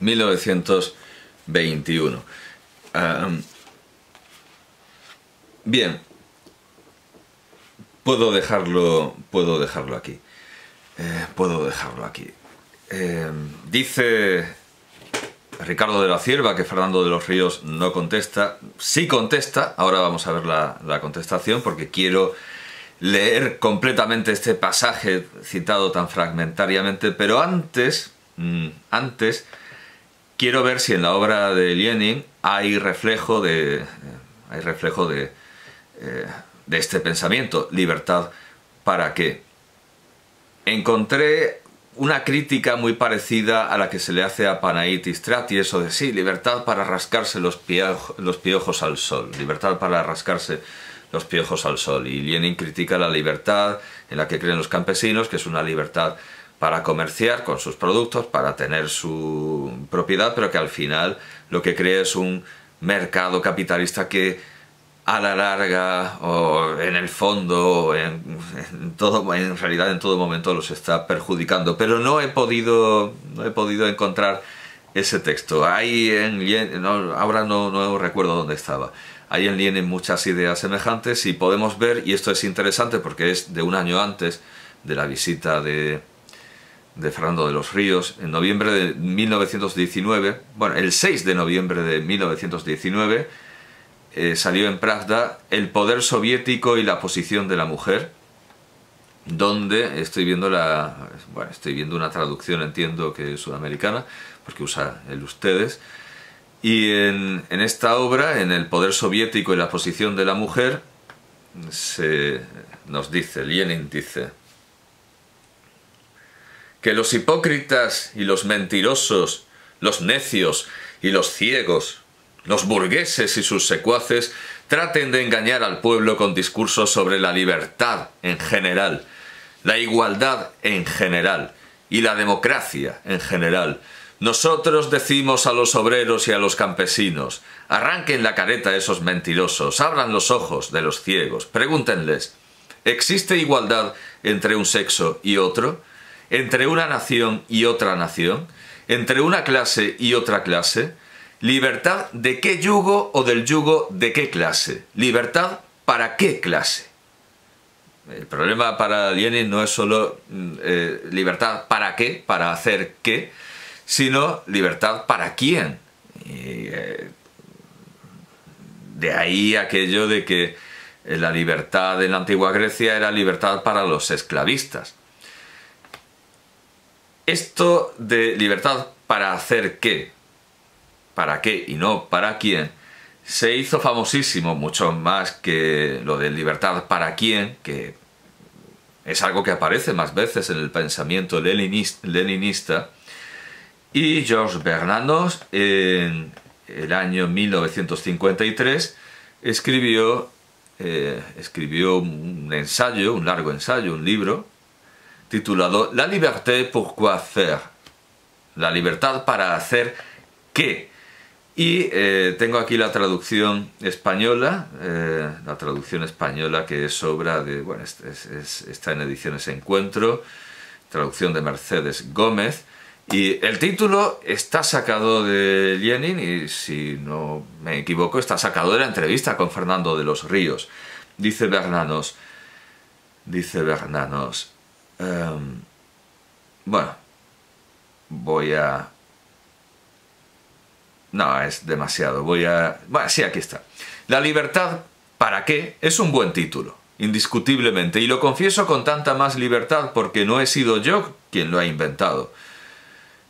1921. bien, puedo dejarlo, puedo dejarlo aquí. Eh, puedo dejarlo aquí. Eh, dice Ricardo de la Cierva que Fernando de los Ríos no contesta. Sí contesta, ahora vamos a ver la, la contestación porque quiero leer completamente este pasaje citado tan fragmentariamente, pero antes, mm, antes quiero ver si en la obra de Lenin hay reflejo de, eh, hay reflejo de, eh, de este pensamiento, libertad para qué. Encontré una crítica muy parecida a la que se le hace a Panait Istrati, eso de sí, libertad para rascarse los, los piojos al sol, libertad para rascarse los piojos al sol. Y Lenin critica la libertad en la que creen los campesinos, que es una libertad para comerciar con sus productos, para tener su propiedad, pero que al final lo que crea es un mercado capitalista que a la larga o en el fondo, en, todo, en realidad en todo momento los está perjudicando. Pero no he podido, no he podido encontrar ese texto. Hay en, ahora no, no recuerdo dónde estaba. Hay en Lenin muchas ideas semejantes y podemos ver, y esto es interesante porque es de un año antes de la visita de, de Fernando de los Ríos, en noviembre de 1919, bueno, el 6 de noviembre de 1919, eh, salió en Pravda El poder soviético y la posición de la mujer, donde estoy viendo la bueno, estoy viendo una traducción, entiendo que es sudamericana, porque usa el ustedes, y en, en esta obra, en El poder soviético y la posición de la mujer, se nos dice, Lenin dice, que los hipócritas y los mentirosos, los necios y los ciegos, los burgueses y sus secuaces traten de engañar al pueblo con discursos sobre la libertad en general, la igualdad en general y la democracia en general. Nosotros decimos a los obreros y a los campesinos, arranquen la careta a esos mentirosos, abran los ojos de los ciegos, pregúntenles, ¿existe igualdad entre un sexo y otro? ¿Entre una nación y otra nación? ¿Entre una clase y otra clase? ¿Libertad de qué yugo o del yugo de qué clase? ¿Libertad para qué clase? El problema para Lenin no es solo mm, eh, libertad para qué, para hacer qué, sino libertad para quién. Eh, de ahí aquello de que la libertad en la antigua Grecia era libertad para los esclavistas. Esto de libertad para hacer qué, para qué y no para quién, se hizo famosísimo mucho más que lo de libertad para quién, que es algo que aparece más veces en el pensamiento leninista, y Georges Bernanos en el año 1953 escribió, eh, escribió un ensayo, un largo ensayo, un libro, titulado La liberté pourquoi faire, la libertad para hacer qué, y eh, tengo aquí la traducción española, eh, la traducción española que es obra de, bueno, está en ediciones Encuentro, traducción de Mercedes Gómez, y el título está sacado de Lenin y si no me equivoco está sacado de la entrevista con Fernando de los Ríos. Dice Bernanos, dice Bernanos, em, bueno, voy a no, es demasiado. Voy a... Bueno, sí, aquí está. La libertad, ¿para qué? Es un buen título, indiscutiblemente, y lo confieso con tanta más libertad porque no he sido yo quien lo ha inventado.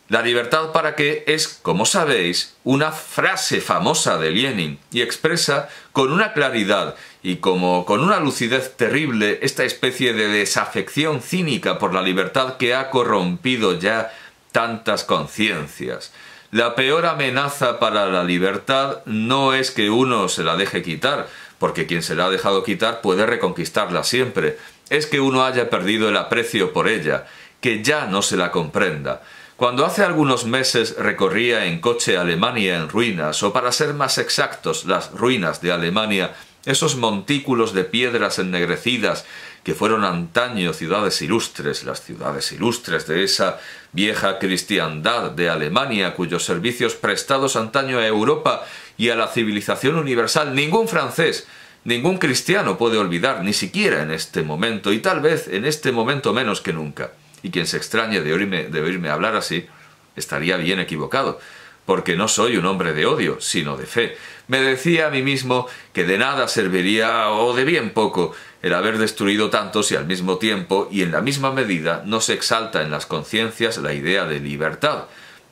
La libertad para qué es, como sabéis, una frase famosa de Lenin y expresa con una claridad y como con una lucidez terrible esta especie de desafección cínica por la libertad que ha corrompido ya tantas conciencias. La peor amenaza para la libertad no es que uno se la deje quitar, porque quien se la ha dejado quitar puede reconquistarla siempre, es que uno haya perdido el aprecio por ella, que ya no se la comprenda. Cuando hace algunos meses recorría en coche Alemania en ruinas, o para ser más exactos, las ruinas de Alemania, esos montículos de piedras ennegrecidas que fueron antaño ciudades ilustres, las ciudades ilustres de esa vieja cristiandad de Alemania, cuyos servicios prestados antaño a Europa y a la civilización universal, ningún francés, ningún cristiano puede olvidar, ni siquiera en este momento, y tal vez en este momento menos que nunca. Y quien se extrañe de oírme, de oírme hablar así, estaría bien equivocado, porque no soy un hombre de odio, sino de fe. Me decía a mí mismo que de nada serviría, o de bien poco, el haber destruido tantos y al mismo tiempo y en la misma medida no se exalta en las conciencias la idea de libertad,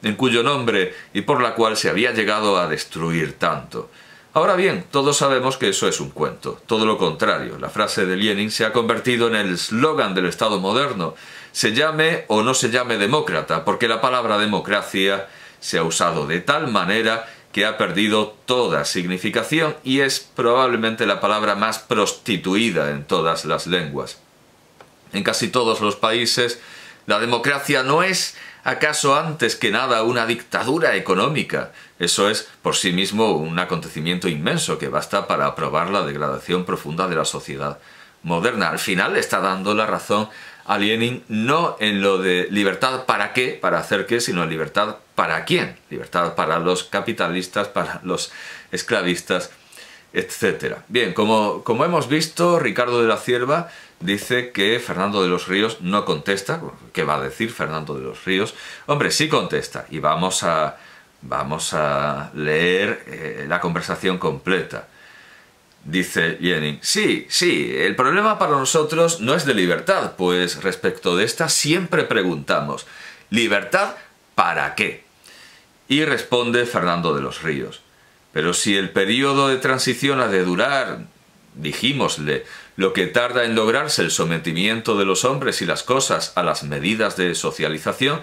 en cuyo nombre y por la cual se había llegado a destruir tanto. Ahora bien, todos sabemos que eso es un cuento. Todo lo contrario, la frase de Lenin se ha convertido en el eslogan del Estado moderno, se llame o no se llame demócrata, porque la palabra democracia se ha usado de tal manera que ha perdido toda significación y es probablemente la palabra más prostituida en todas las lenguas. En casi todos los países, la democracia no es acaso antes que nada una dictadura económica. Eso es por sí mismo un acontecimiento inmenso que basta para aprobar la degradación profunda de la sociedad moderna. Al final está dando la razón a no en lo de libertad para qué, para hacer qué, sino libertad para quién. Libertad para los capitalistas, para los esclavistas, etc. Bien, como, como hemos visto, Ricardo de la Cierva dice que Fernando de los Ríos no contesta. ¿Qué va a decir Fernando de los Ríos? Hombre, sí contesta y vamos a, vamos a leer eh, la conversación completa. Dice Lenin, sí, sí, el problema para nosotros no es de libertad, pues respecto de esta siempre preguntamos, ¿libertad para qué? Y responde Fernando de los Ríos, pero si el periodo de transición ha de durar, dijimosle, lo que tarda en lograrse el sometimiento de los hombres y las cosas a las medidas de socialización,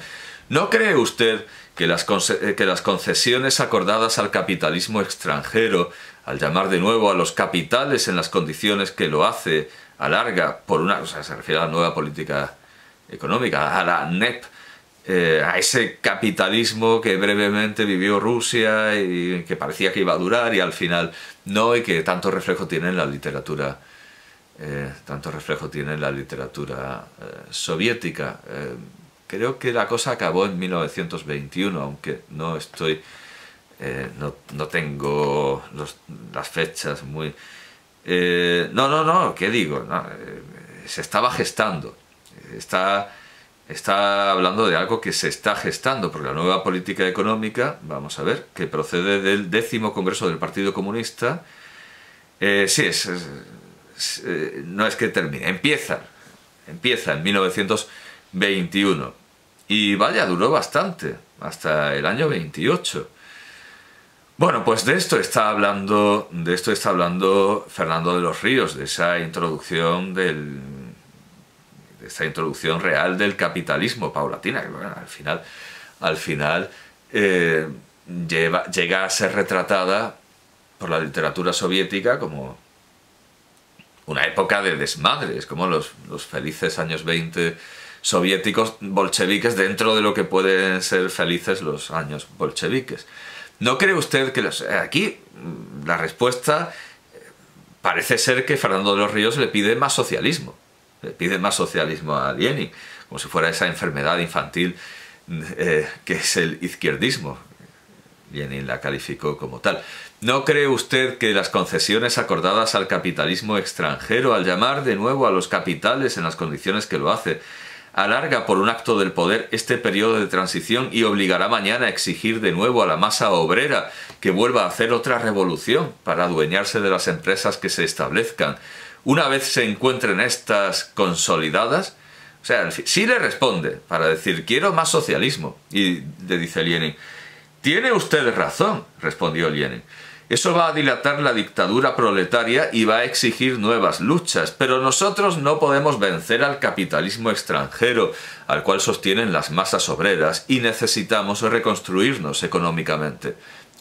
¿no cree usted que las, que las concesiones acordadas al capitalismo extranjero al llamar de nuevo a los capitales en las condiciones que lo hace, alarga por una, o sea, se refiere a la nueva política económica, a la NEP, eh, a ese capitalismo que brevemente vivió Rusia y que parecía que iba a durar y al final no, y que tanto reflejo tiene en la literatura, eh, tanto reflejo tiene en la literatura eh, soviética. creo que la cosa acabó en 1921, aunque no estoy eh, no, tengo las fechas muy... Eh, no, no, no, ¿qué digo? Eh, se estaba gestando. Está, está hablando de algo que se está gestando, porque la nueva política económica, vamos a ver, que procede del décimo Congreso del Partido Comunista, sí, es, no es que termine, empieza, empieza en 1921. Y vaya, duró bastante, hasta el año 28. Bueno, pues de esto está hablando, de esto está hablando Fernando de los Ríos, de esa introducción del, de esa introducción real del capitalismo paulatina, que al final, al final eh, llega a ser retratada por la literatura soviética como una época de desmadres, como los, los felices años 20 soviéticos bolcheviques dentro de lo que pueden ser felices los años bolcheviques. ¿No cree usted que aquí mm, la respuesta eh, parece ser que Fernando de los Ríos le pide más socialismo? Le pide más socialismo a Lenin, como si fuera esa enfermedad infantil mm, eh, que es el izquierdismo. Lenin la calificó como tal. ¿No cree usted que las concesiones acordadas al capitalismo extranjero, al llamar de nuevo a los capitales en las condiciones que lo hace, alarga por un acto del poder este periodo de transición y obligará mañana a exigir de nuevo a la masa obrera que vuelva a hacer otra revolución para adueñarse de las empresas que se establezcan. Una vez se encuentren estas consolidadas, o sea, sí le responde para decir quiero más socialismo. Y le dice Lenin, tiene usted razón, respondió Lenin. Eso va a dilatar la dictadura proletaria y va a exigir nuevas luchas, pero nosotros no podemos vencer al capitalismo extranjero, al cual sostienen las masas obreras, y necesitamos reconstruirnos económicamente.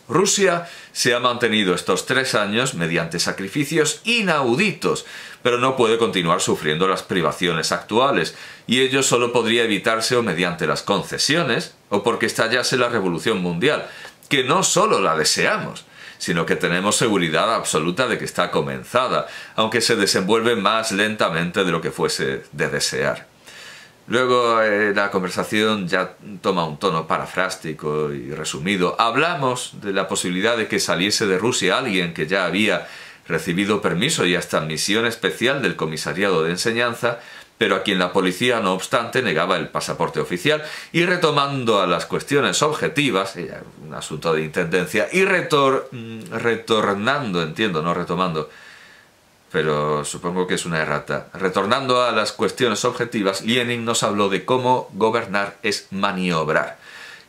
Rusia se ha mantenido estos tres años mediante sacrificios inauditos, pero no puede continuar sufriendo las privaciones actuales, y ello solo podría evitarse o mediante las concesiones, o porque estallase la revolución mundial, que no solo la deseamos, sino que tenemos seguridad absoluta de que está comenzada, aunque se desenvuelve más lentamente de lo que fuese de desear. Luego eh, la conversación ya toma un tono parafrástico y resumido. Hablamos de la posibilidad de que saliese de Rusia alguien que ya había recibido permiso y hasta misión especial del comisariado de enseñanza, pero a quien la policía, no obstante, negaba el pasaporte oficial, y retomando a las cuestiones objetivas, un asunto de intendencia, y mm, retornando, entiendo, no retomando, pero supongo que es una errata. Retornando a las cuestiones objetivas, Lenin nos habló de cómo gobernar es maniobrar.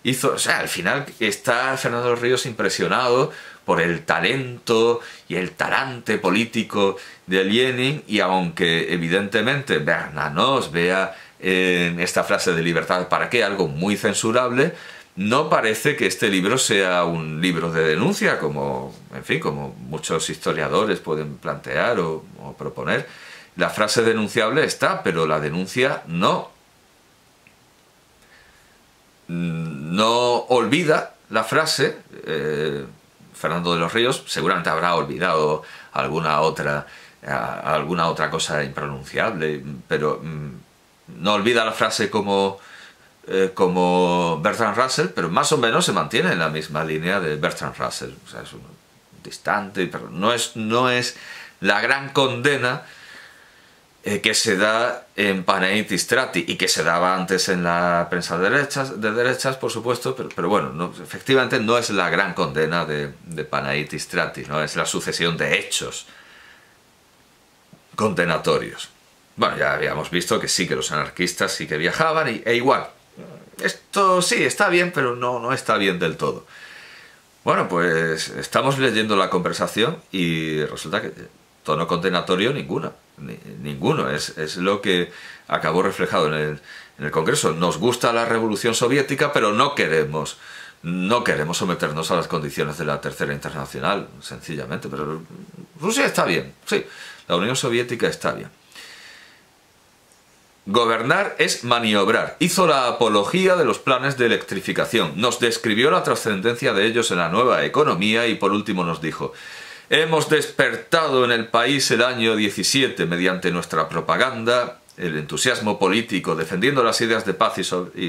Hizo, o sea, al final está Fernando Ríos impresionado por el talento y el talante político de Lenin y aunque evidentemente Bernanos vea en esta frase de libertad para qué algo muy censurable, no parece que este libro sea un libro de denuncia, como, en fin, como muchos historiadores pueden plantear o, proponer. La frase denunciable está, pero la denuncia no. No olvida la frase, eh, Fernando de los Ríos seguramente habrá olvidado alguna otra, alguna otra cosa impronunciable, pero mm, no olvida la frase como eh, como Bertrand Russell, pero más o menos se mantiene en la misma línea de Bertrand Russell. Es un distante, pero no es, no es la gran condena eh, que se da en Paneiti Strati y que se daba antes en la prensa de derechas, de derechas por supuesto, pero, bueno, no, efectivamente no es la gran condena de, de Strati, ¿no? es la sucesión de hechos condenatorios. Bueno, ya habíamos visto que sí que los anarquistas sí que viajaban y, e igual, esto sí, está bien, pero no, no está bien del todo. Bueno, pues estamos leyendo la conversación y resulta que tono condenatorio ninguno, es, es, lo que acabó reflejado en el, en el Congreso. Nos gusta la revolución soviética, pero no queremos, no queremos someternos a las condiciones de la Tercera Internacional, sencillamente. Pero Rusia está bien, sí, la Unión Soviética está bien. Gobernar es maniobrar. Hizo la apología de los planes de electrificación, nos describió la trascendencia de ellos en la nueva economía y por último nos dijo Hemos despertado en el país el año 17 mediante nuestra propaganda, el entusiasmo político defendiendo las ideas de paz y,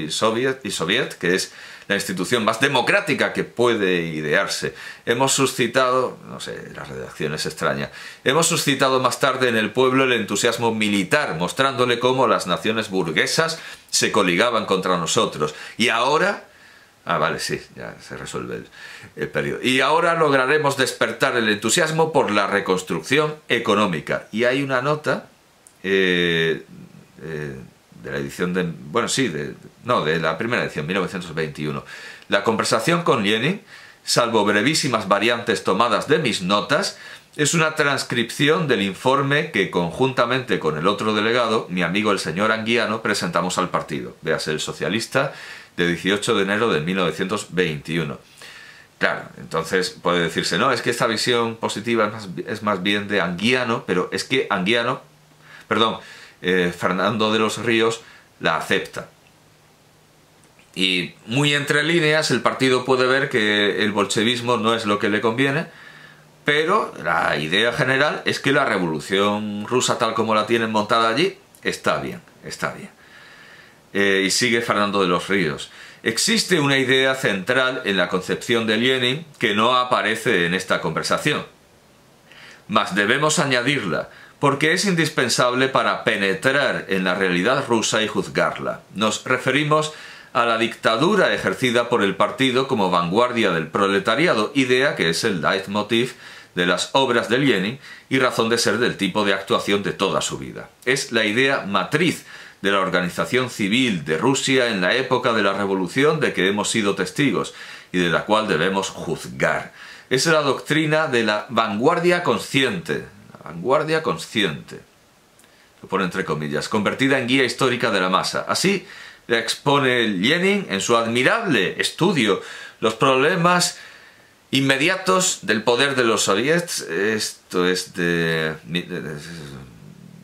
soviet, y soviet, que es la institución más democrática que puede idearse. Hemos suscitado, no sé, la redacción es extraña, hemos suscitado más tarde en el pueblo el entusiasmo militar, mostrándole cómo las naciones burguesas se coligaban contra nosotros. Y ahora... Ah, vale, sí, ya se resuelve el, periodo. Y ahora lograremos despertar el entusiasmo por la reconstrucción económica. Y hay una nota eh, eh, de la edición de... Bueno, sí, de, no, de la primera edición, 1921. La conversación con Lenin, salvo brevísimas variantes tomadas de mis notas, es una transcripción del informe que conjuntamente con el otro delegado, mi amigo el señor Anguiano, presentamos al partido. Véase el socialista de 18 de enero de 1921. Claro, entonces puede decirse, no, es que esta visión positiva es más, bien de Anguiano, pero es que Anguiano, perdón, eh, Fernando de los Ríos la acepta. Y muy entre líneas el partido puede ver que el bolchevismo no es lo que le conviene, pero la idea general es que la revolución rusa tal como la tienen montada allí está bien, está bien. Eh, y sigue Fernando de los Ríos. Existe una idea central en la concepción de Lenin que no aparece en esta conversación. Mas debemos añadirla, porque es indispensable para penetrar en la realidad rusa y juzgarla. Nos referimos a la dictadura ejercida por el partido como vanguardia del proletariado, idea que es el leitmotiv de las obras de Lenin y razón de ser del tipo de actuación de toda su vida. Es la idea matriz de la organización civil de Rusia en la época de la revolución de que hemos sido testigos y de la cual debemos juzgar. Es la doctrina de la vanguardia consciente, vanguardia consciente, lo pone entre comillas, convertida en guía histórica de la masa. Así la expone Lenin en su admirable estudio los problemas inmediatos del poder de los soviets. Esto es de,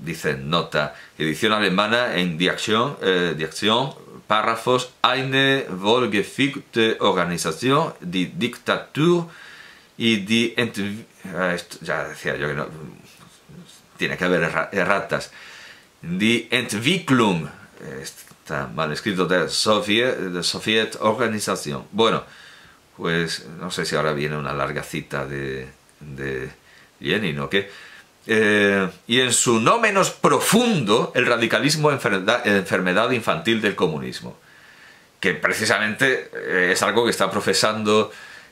dice nota, edición alemana en Die eh, párrafos, eine Volgefickte Organisation, die Diktatur y die ya decía yo que no, tiene que haber erratas, die Entwicklung, está mal escrito, de Soviet, de Soviet Organización. Bueno, pues no sé si ahora viene una larga cita de, de Lenin o qué. Eh, y en su no menos profundo, el radicalismo enfermedad, infantil del comunismo, que precisamente eh, es algo que está profesando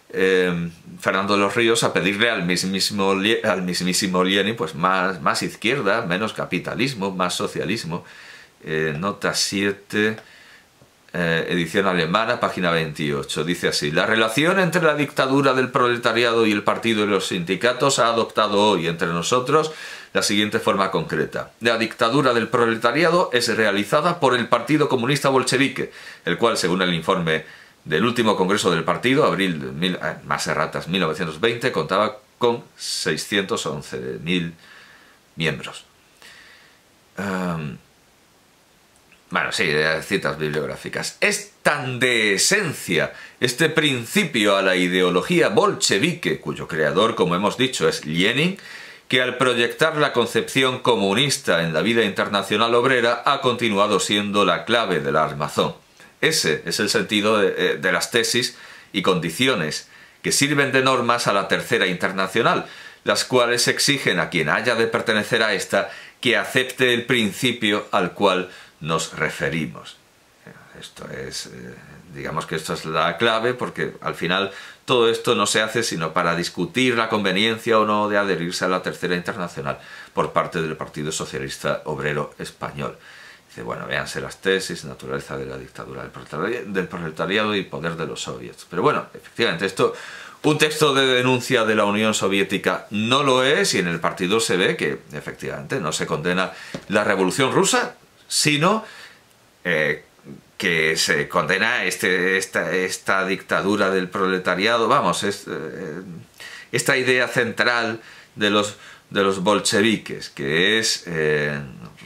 eh, Fernando de los Ríos a pedirle al mismísimo, al mismísimo Lenin pues más, más izquierda, menos capitalismo, más socialismo. nota 7 eh, edición alemana, página 28. Dice así, la relación entre la dictadura del proletariado y el partido de los sindicatos ha adoptado hoy entre nosotros la siguiente forma concreta. La dictadura del proletariado es realizada por el Partido Comunista Bolchevique, el cual, según el informe del último congreso del partido, abril de mil, eh, más erratas, 1920, contaba con 611.000 miembros. Bueno, sí, citas bibliográficas. Es tan de esencia este principio a la ideología bolchevique, cuyo creador, como hemos dicho, es Lenin, que al proyectar la concepción comunista en la vida internacional obrera ha continuado siendo la clave del armazón. Ese es el sentido de, eh, de las tesis y condiciones que sirven de normas a la tercera internacional, las cuales exigen a quien haya de pertenecer a esta que acepte el principio al cual nos referimos. Esto es, eh, digamos que esto es la clave porque al final todo esto no se hace sino para discutir la conveniencia o no de adherirse a la Tercera Internacional por parte del Partido Socialista Obrero Español. Dice, bueno, véanse las tesis, naturaleza de la dictadura del proletariado y poder de los soviets. Pero bueno, efectivamente, esto, un texto de denuncia de la Unión Soviética no lo es y en el partido se ve que efectivamente no se condena la revolución rusa, sino eh, que se condena este, esta, dictadura del proletariado, vamos, eh, esta idea central de los, de los bolcheviques, que es, eh,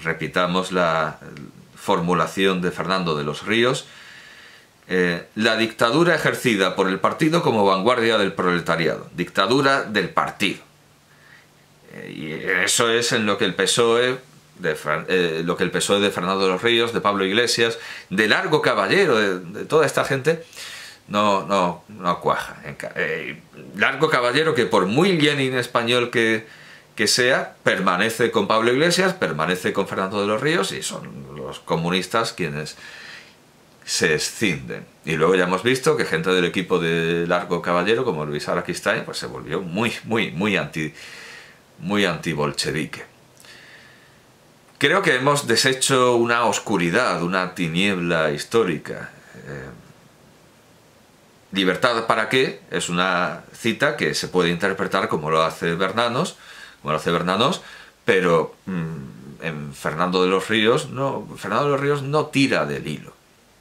repitamos la formulación de Fernando de los Ríos, la dictadura ejercida por el partido como vanguardia del proletariado, dictadura del partido. y eso es en lo que el PSOE de eh, lo que el PSOE de Fernando de los Ríos, de Pablo Iglesias, de Largo Caballero, de, toda esta gente, no, no, no cuaja. Eh, Largo Caballero, que por muy Lenin español que, que sea, permanece con Pablo Iglesias, permanece con Fernando de los Ríos y son los comunistas quienes se escinden. Y luego ya hemos visto que gente del equipo de Largo Caballero, como Luis Araquistain, pues se volvió muy, muy, muy anti, muy anti-bolchevique. Creo que hemos deshecho una oscuridad, una tiniebla histórica. Eh, ¿Libertad para qué? Es una cita que se puede interpretar como lo hace Bernanos, como lo hace Bernanos, pero mm, en Fernando de los Ríos no, Fernando de los Ríos no tira del hilo,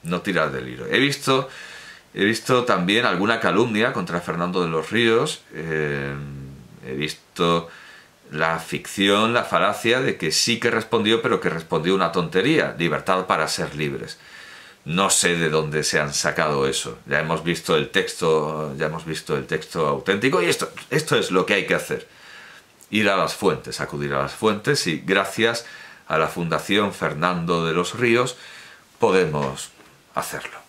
no tira del hilo. He visto, he visto también alguna calumnia contra Fernando de los Ríos, eh, he visto la ficción, la falacia de que sí que respondió, pero que respondió una tontería, libertad para ser libres. No sé de dónde se han sacado eso. Ya hemos visto el texto, ya hemos visto el texto auténtico y esto, esto es lo que hay que hacer. Ir a las fuentes, acudir a las fuentes y gracias a la Fundación Fernando de los Ríos podemos hacerlo.